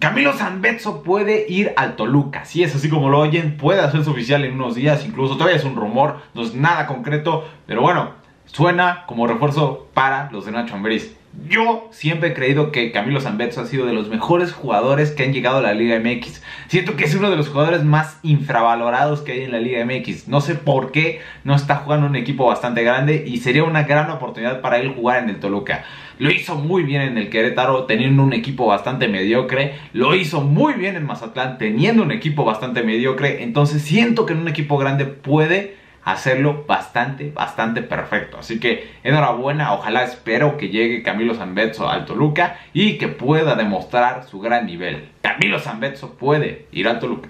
Camilo Zambetso puede ir al Toluca. Si es así como lo oyen, puede hacerse oficial en unos días, incluso todavía es un rumor, no es nada concreto, pero bueno, suena como refuerzo para los de Nacho Ambriz. Yo siempre he creído que Camilo Zambetso ha sido de los mejores jugadores que han llegado a la Liga MX. Siento que es uno de los jugadores más infravalorados que hay en la Liga MX. No sé por qué no está jugando un equipo bastante grande y sería una gran oportunidad para él jugar en el Toluca. Lo hizo muy bien en el Querétaro teniendo un equipo bastante mediocre. Lo hizo muy bien en Mazatlán teniendo un equipo bastante mediocre. Entonces siento que en un equipo grande puede hacerlo bastante, bastante perfecto. Así que enhorabuena, ojalá espero que llegue Camilo Zambetso al Toluca y que pueda demostrar su gran nivel. Camilo Zambetso puede ir al Toluca.